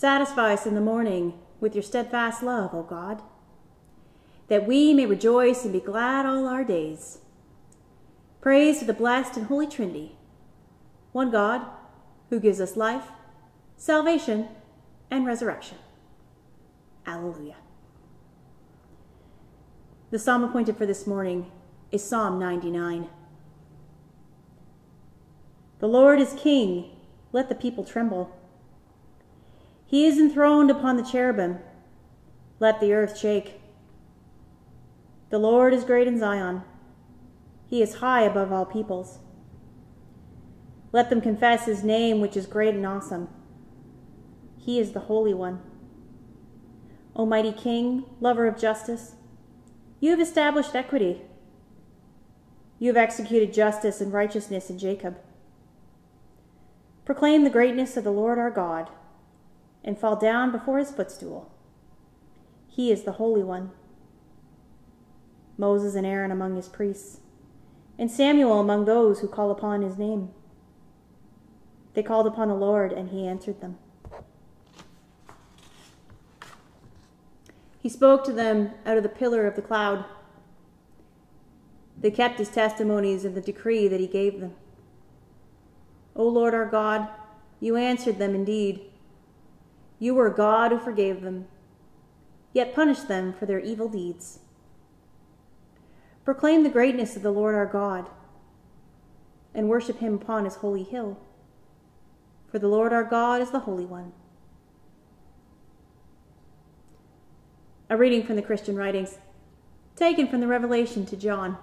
Satisfy us in the morning with your steadfast love, O God, that we may rejoice and be glad all our days. Praise to the blessed and holy Trinity, one God, who gives us life, salvation, and resurrection. Alleluia. The psalm appointed for this morning is Psalm 99. The Lord is king, let the people tremble. He is enthroned upon the cherubim, let the earth shake. The Lord is great in Zion, he is high above all peoples. Let them confess his name, which is great and awesome. He is the Holy One. Almighty King, lover of justice, you have established equity. You have executed justice and righteousness in Jacob. Proclaim the greatness of the Lord our God, and fall down before his footstool. He is the Holy One. Moses and Aaron among his priests, and Samuel among those who call upon his name. They called upon the Lord, and he answered them. He spoke to them out of the pillar of the cloud. They kept his testimonies and the decree that he gave them. O Lord our God, you answered them indeed. You were God who forgave them, yet punished them for their evil deeds. Proclaim the greatness of the Lord our God, and worship him upon his holy hill. For the Lord our God is the Holy One. A reading from the Christian writings, taken from the Revelation to John.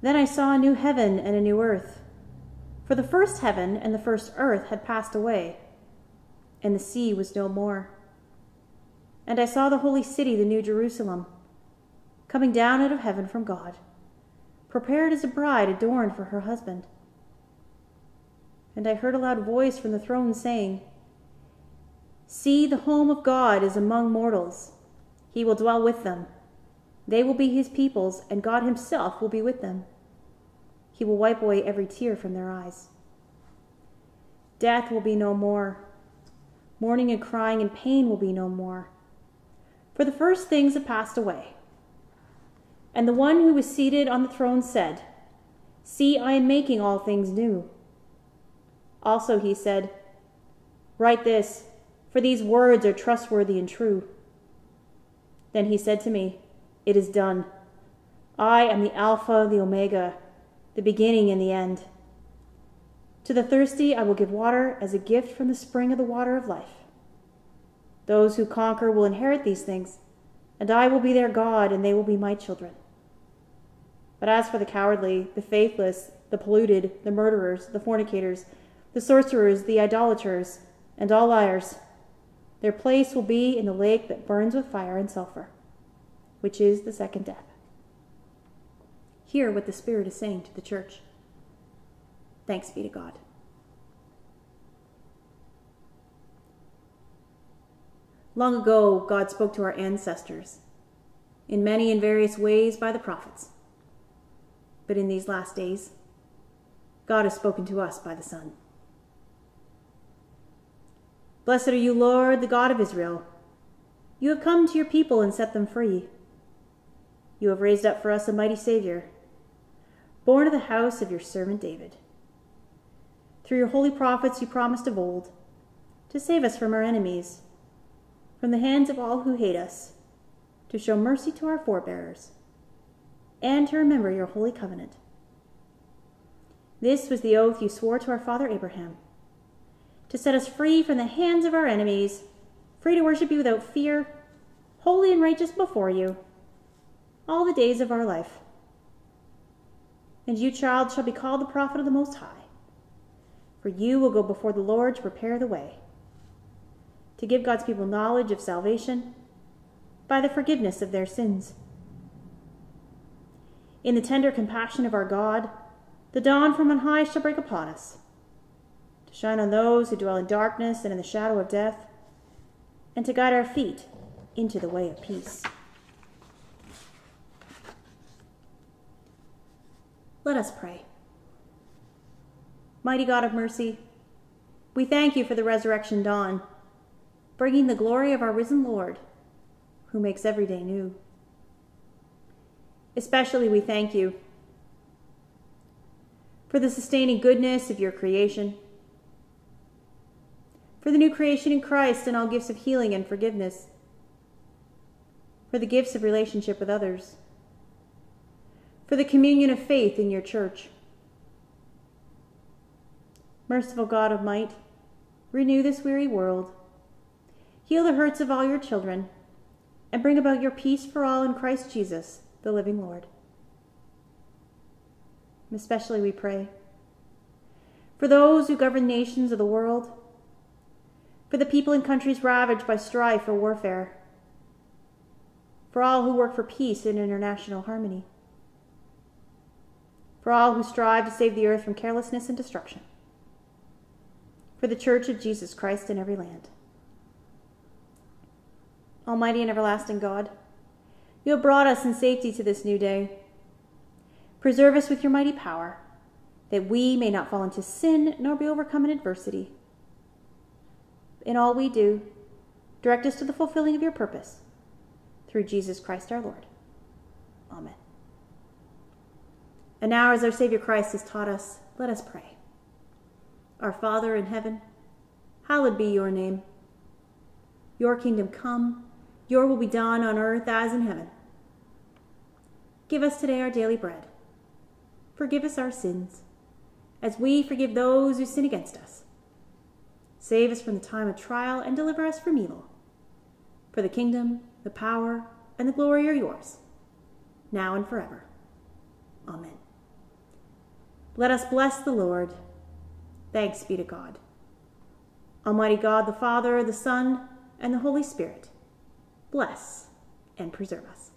Then I saw a new heaven and a new earth. For the first heaven and the first earth had passed away, and the sea was no more. And I saw the holy city, the new Jerusalem, coming down out of heaven from God, prepared as a bride adorned for her husband. And I heard a loud voice from the throne saying, See, the home of God is among mortals. He will dwell with them. They will be his peoples, and God himself will be with them. He will wipe away every tear from their eyes. Death will be no more. Mourning and crying and pain will be no more. For the first things have passed away. And the one who was seated on the throne said, See, I am making all things new. Also he said, Write this for these words are trustworthy and true. Then he said to me, It is done. I am the Alpha, the Omega, the beginning and the end. To the thirsty I will give water as a gift from the spring of the water of life. Those who conquer will inherit these things, and I will be their God, and they will be my children. But as for the cowardly, the faithless, the polluted, the murderers, the fornicators, the sorcerers, the idolaters, and all liars, their place will be in the lake that burns with fire and sulfur, which is the second death. Hear what the Spirit is saying to the church. Thanks be to God. Long ago, God spoke to our ancestors in many and various ways by the prophets. But in these last days, God has spoken to us by the Son. Blessed are you, Lord, the God of Israel. You have come to your people and set them free. You have raised up for us a mighty Savior, born of the house of your servant David. Through your holy prophets you promised of old to save us from our enemies, from the hands of all who hate us, to show mercy to our forebears, and to remember your holy covenant. This was the oath you swore to our father Abraham to set us free from the hands of our enemies, free to worship you without fear, holy and righteous before you, all the days of our life. And you, child, shall be called the prophet of the Most High, for you will go before the Lord to prepare the way, to give God's people knowledge of salvation by the forgiveness of their sins. In the tender compassion of our God, the dawn from on high shall break upon us to shine on those who dwell in darkness and in the shadow of death, and to guide our feet into the way of peace. Let us pray. Mighty God of mercy, We thank you for the resurrection dawn, bringing the glory of our risen Lord, who makes every day new. Especially we thank you for the sustaining goodness of your creation, for the new creation in Christ and all gifts of healing and forgiveness, for the gifts of relationship with others, for the communion of faith in your church. Merciful God of might, renew this weary world, heal the hurts of all your children, and bring about your peace for all in Christ Jesus, the living Lord. Especially we pray for those who govern nations of the world, for the people in countries ravaged by strife or warfare, for all who work for peace and international harmony, for all who strive to save the earth from carelessness and destruction, for the Church of Jesus Christ in every land. Almighty and everlasting God, you have brought us in safety to this new day. Preserve us with your mighty power, that we may not fall into sin nor be overcome in adversity. In all we do, direct us to the fulfilling of your purpose. Through Jesus Christ our Lord. Amen. And now, as our Savior Christ has taught us, let us pray. Our Father in heaven, hallowed be your name. Your kingdom come, your will be done on earth as in heaven. Give us today our daily bread Forgive us our sins, as we forgive those who sin against us. Save us from the time of trial and deliver us from evil. For the kingdom, the power, and the glory are yours, now and forever. Amen. Let us bless the Lord. Thanks be to God. Almighty God, the Father, the Son, and the Holy Spirit, bless and preserve us.